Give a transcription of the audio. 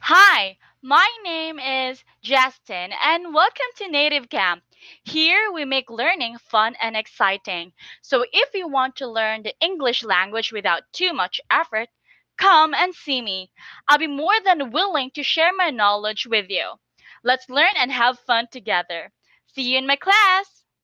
Hi, my name is Justin, and welcome to Native Camp. Here we make learning fun and exciting. So if you want to learn the English language without too much effort, come and see me. I'll be more than willing to share my knowledge with you. Let's learn and have fun together. See you in my class.